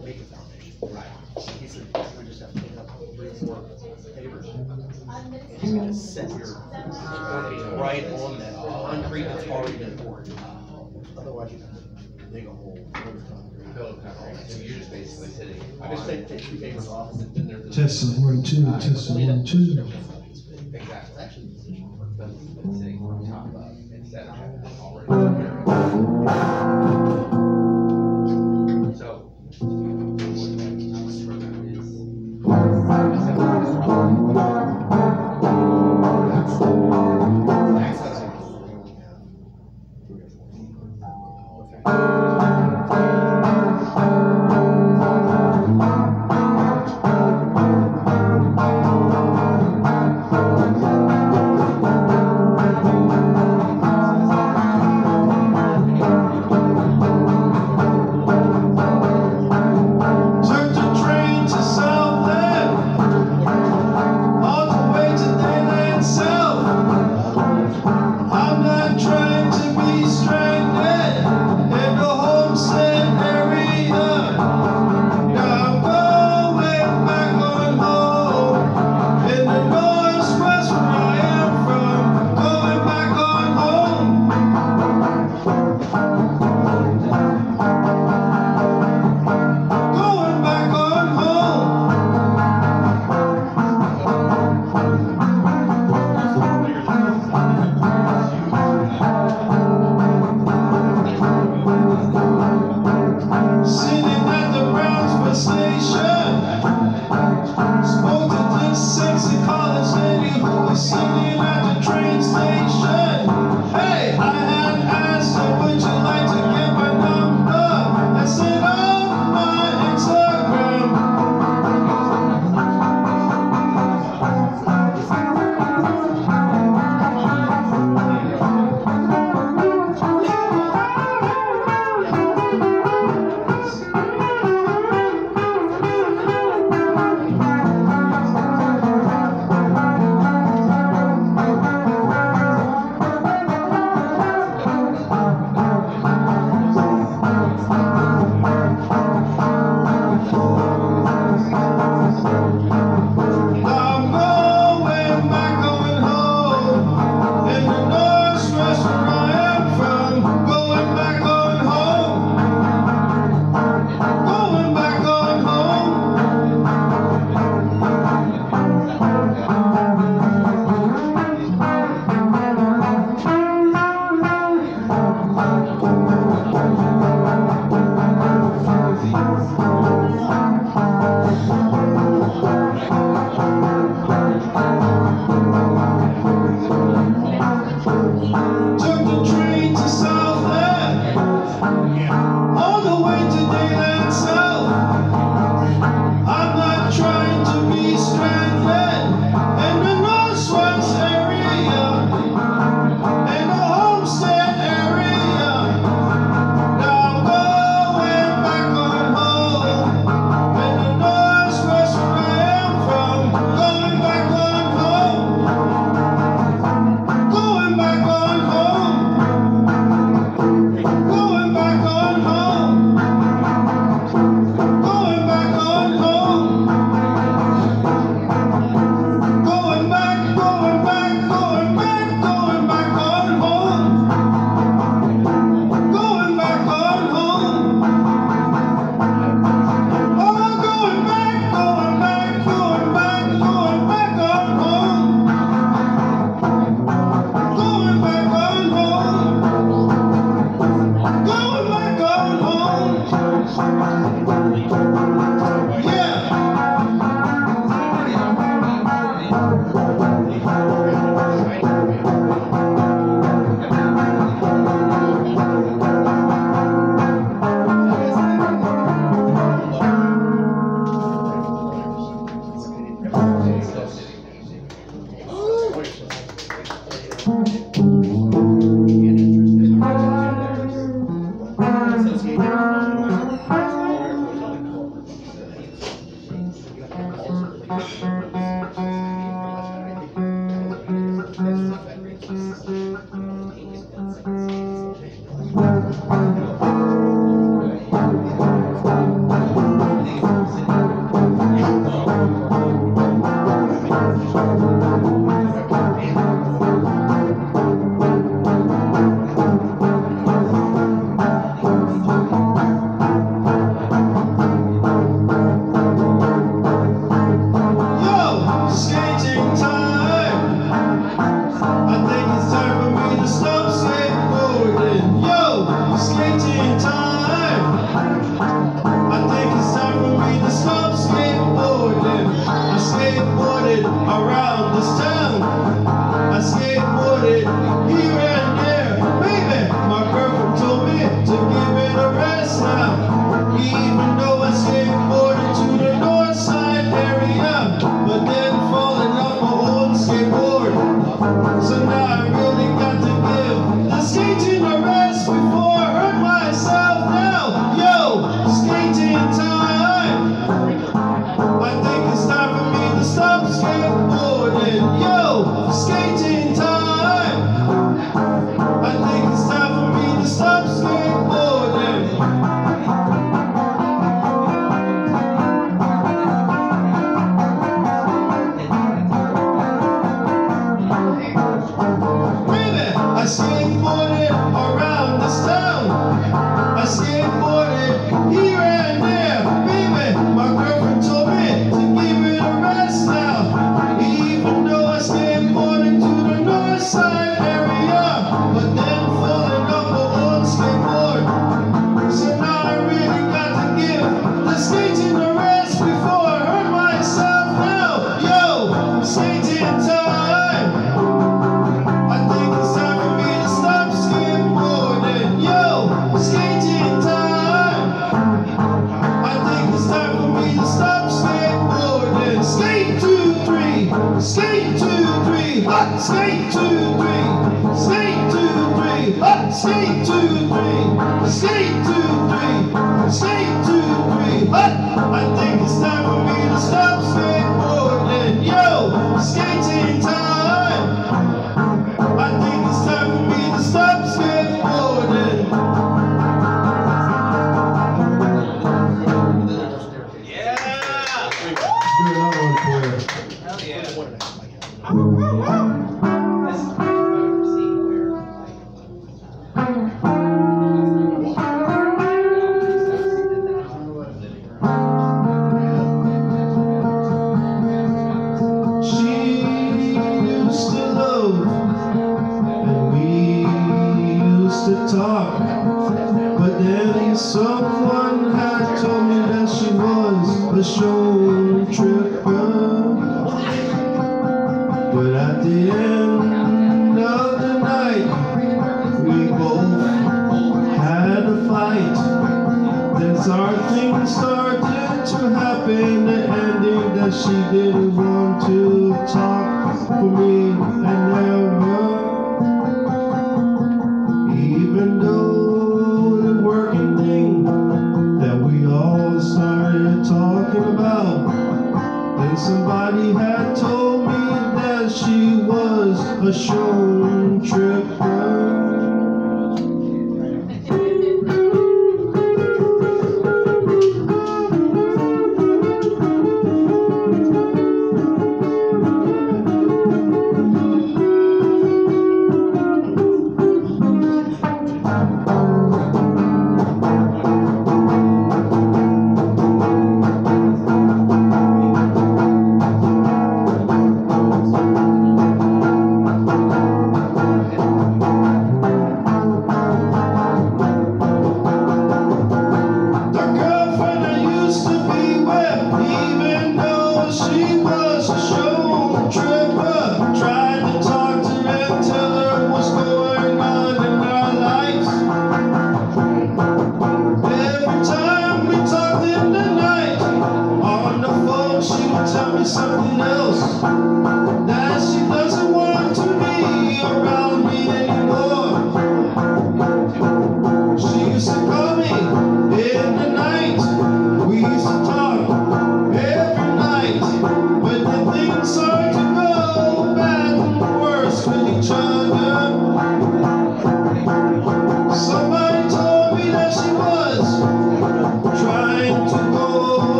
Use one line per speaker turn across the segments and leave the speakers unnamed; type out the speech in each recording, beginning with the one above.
make a foundation.
Right.
He said, we just have to pick up three four. And gonna set your right on that concrete that's already been poured. Otherwise, you can dig a hole.
So you're just basically sitting.
I just take, take two off and
then there's.
Test one, two, test one, two.
Exactly.
Actually, the position
but sitting on top of, instead of having already.
Thank you. skate two the three, skate two the three, up, skate two the three, skate two the three, skate two the three, up. I think it's time for me to stop skateboarding, yo, skating time. I think it's time for me to stop skateboarding.
Yeah! Hell yeah.
Oh, oh, oh. Bizarre things started to happen the ending that she didn't want to talk for me and never. Even though the working thing that we all started talking about Then somebody had told me that she was a show.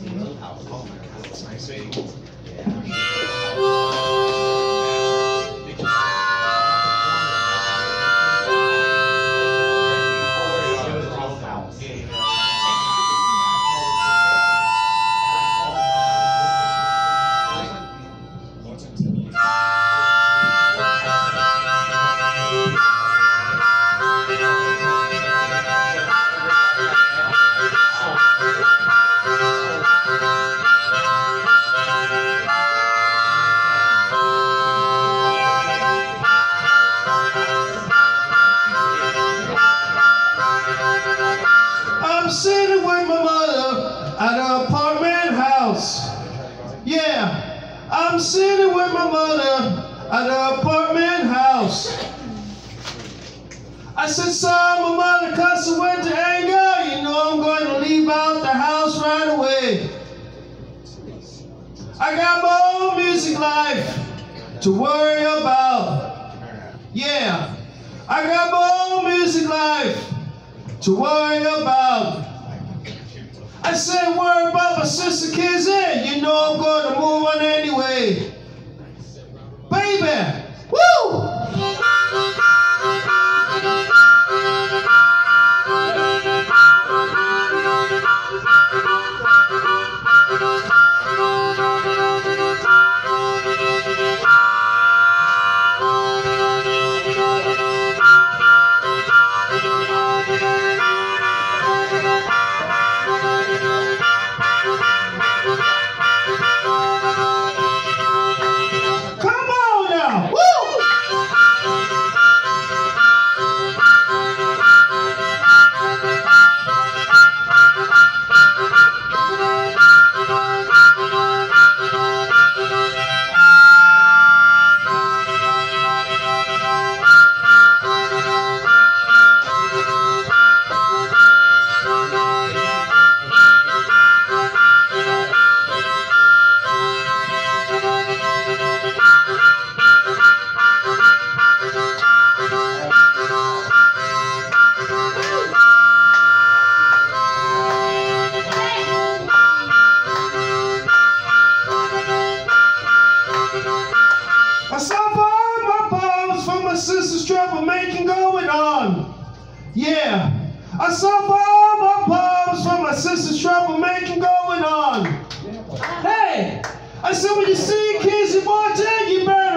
Oh my god, it's nice.
I'm sitting with my mother at an apartment house. Yeah, I'm sitting with my mother at an apartment house. I said, son, my mother cussing with the anger. You know I'm going to leave out the house right away. I got my own music life to worry about. Yeah, I got my own music life to worry about. I said, worry about my sister Kizzie. You know I'm going to move on anyway. Baby, woo! I said when you see kids in Martin, you better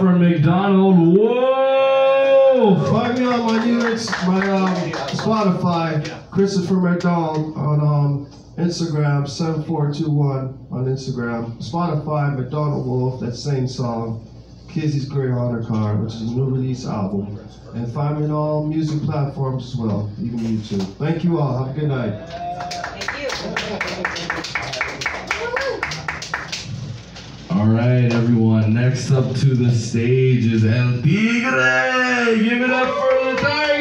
Everyone give it up for McDonald. Whoa!
Find me on my new ins- my um, Spotify, Christopher McDonald on um, Instagram, 7421 on Instagram. Spotify, McDonald Wolf, that same song, Kizzie's Gray Honda Car, which is a new release album. And find me on all music platforms as well, even YouTube. Thank you all. Have a good night.
Thank you.
All right, everyone. Next up to the stage is El Tigre. Give it up for the Tiger.